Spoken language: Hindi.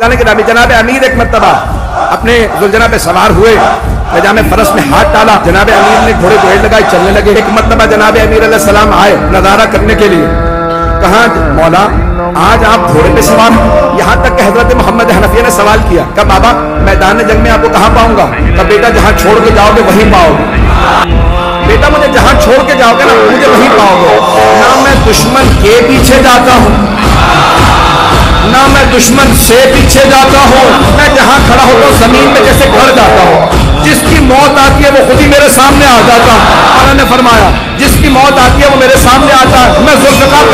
जाने के नाबी जनाब अमीर एक मरतबा। अपने जुलझना पे सवार हुए। पैजामे फरस में हाथ डाला। जनाब अमीर ने घोड़े को लगाई, चलने लगे। एक मरतबा जनाब अमीर सलाम आए नज़ारा करने के लिए। कहा, मौला, आज आप घोड़े पे सवार यहाँ तक हज़रत मोहम्मद हनफिया ने सवाल किया। कब बाबा, मैदान जंग में आपको कहाँ पाऊँगा? कब बेटा, जहाँ छोड़ के जाओगे, वहीं पाओगे। बेटा, मुझे जहाँ छोड़ के जाओगे ना, मुझे वहीं पाओगे। ना मैं दुश्मन के पीछे जाता हूँ। दुश्मन से पीछे जाता हूँ। मैं जहाँ खड़ा होता हूँ, ज़मीन में जैसे घर जाता हूँ। जिसकी मौत आती है, वो खुद ही मेरे सामने आ जाता। है ने फरमाया, जिसकी मौत आती है, वो मेरे सामने आता है। मैं जुल्फकार